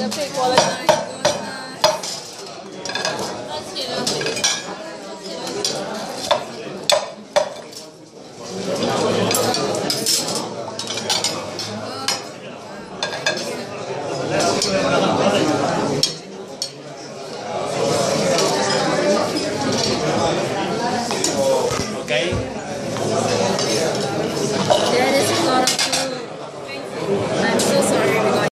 Você pegou ela